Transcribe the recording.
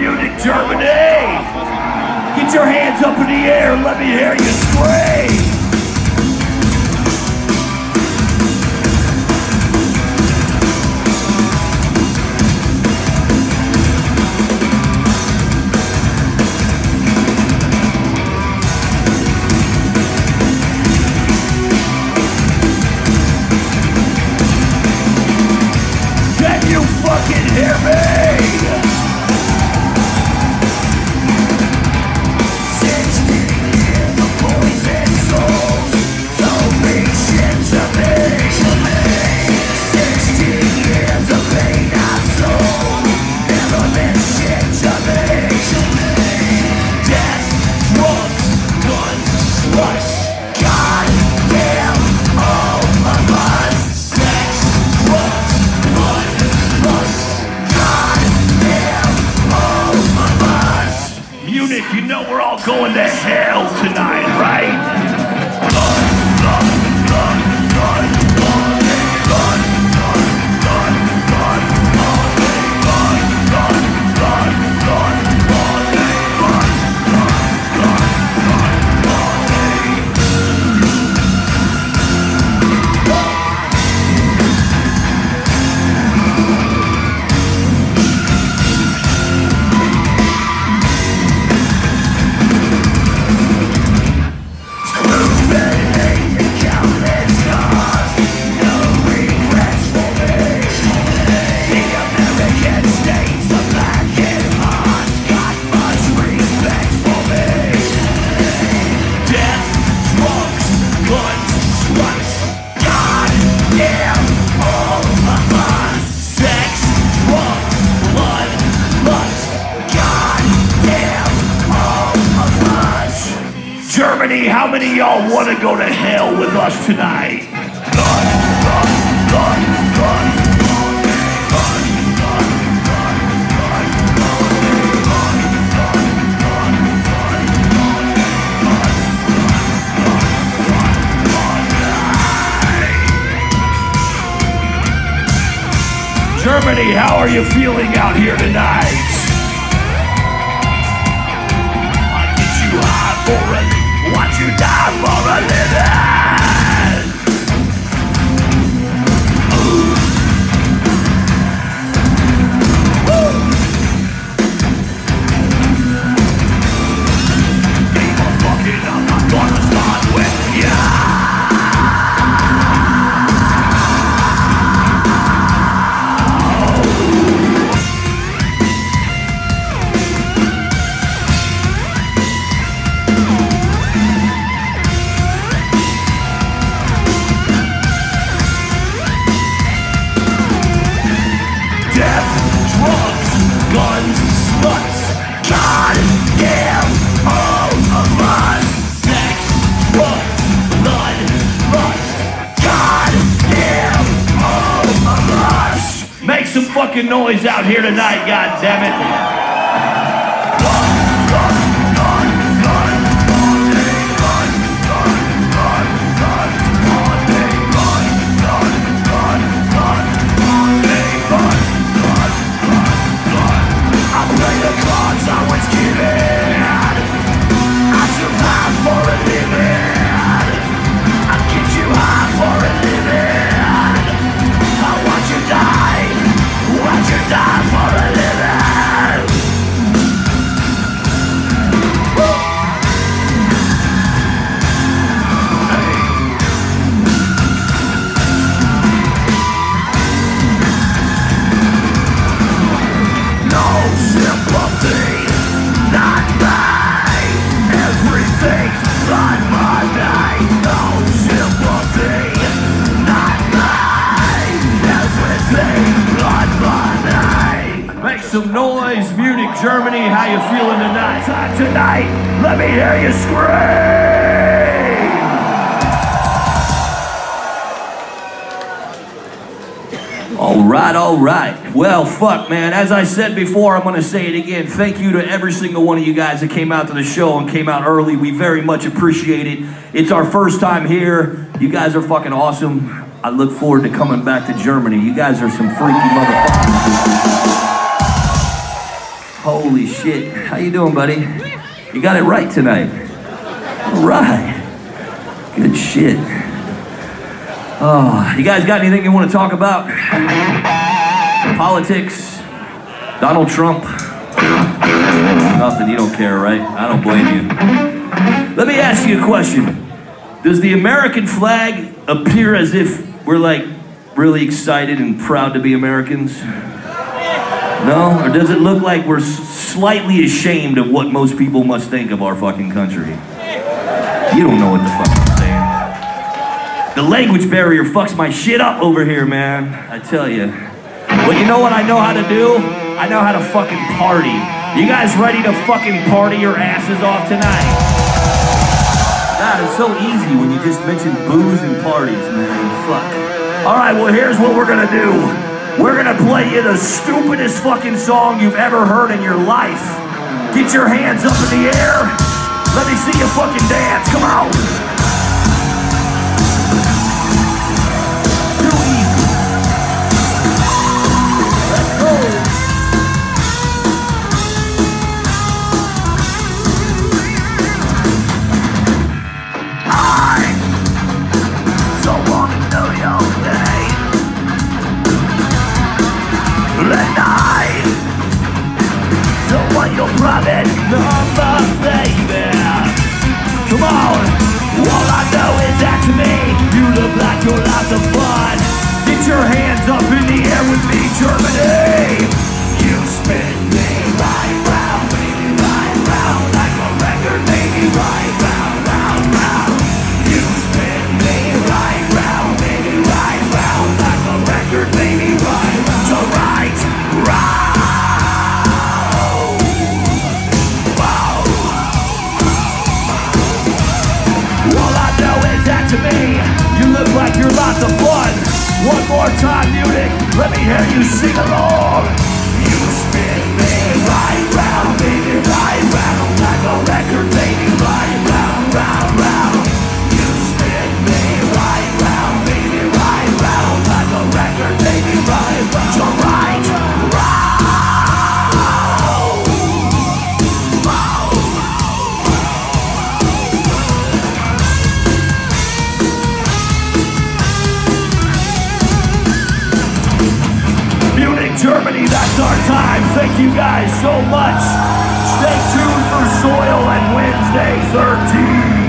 Munich, Germany. Get your hands up in the air and let me hear you scream. You know we're all going to hell tonight, right? How many of y'all want to go to hell with us tonight? Germany, how are you feeling out here tonight? I get you high for a watch you die for a living. Guns, sluts. God damn all of us. Sex, drugs, blood, lust. God damn all of us. Make some fucking noise out here tonight, god damn it. Some noise, Munich, Germany. How you feeling tonight? Uh, tonight, let me hear you scream. All right, all right. Well, fuck, man. As I said before, I'm going to say it again. Thank you to every single one of you guys that came out to the show and came out early. We very much appreciate it. It's our first time here. You guys are fucking awesome. I look forward to coming back to Germany. You guys are some freaky motherfuckers. Holy shit. How you doing, buddy? You got it right tonight. All right. Good shit. Oh, you guys got anything you want to talk about? Politics? Donald Trump? Nothing, you don't care, right? I don't blame you. Let me ask you a question. Does the American flag appear as if we're like really excited and proud to be Americans? No? Or does it look like we're slightly ashamed of what most people must think of our fucking country? You don't know what the fuck I'm saying. The language barrier fucks my shit up over here, man. I tell you. But you know what I know how to do? I know how to fucking party. You guys ready to fucking party your asses off tonight? God, it's so easy when you just mention booze and parties, man. Fuck. All right, well, here's what we're gonna do. We're gonna play you the stupidest fucking song you've ever heard in your life. Get your hands up in the air. Let me see you fucking dance. Come on. headed north baby Come on, all I know is that to me You look like your life's a fun wartime music, let me hear you sing along. Thank you guys so much. Stay tuned for Soil and Wednesday 13.